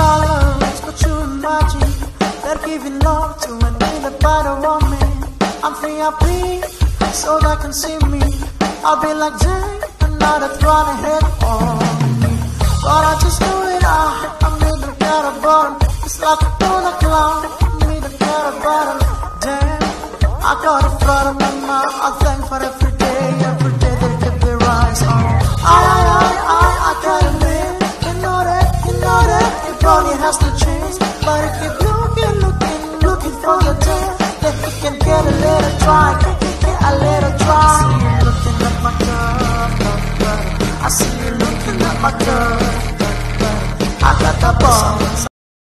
dollars, but you imagine they're giving love to an better woman. I'm free, I'm free, so they can see me. I'll be like Jay, another throne ahead on me. But I just do it all. I made them get a bottom. It's like a tuna clown. I made them get a bottom. Damn, I got a flood in my mouth. I thank for every get a little dry, get a little dry. I see you looking at my girl, girl. I see you looking at my girl, girl, girl. I got the balls,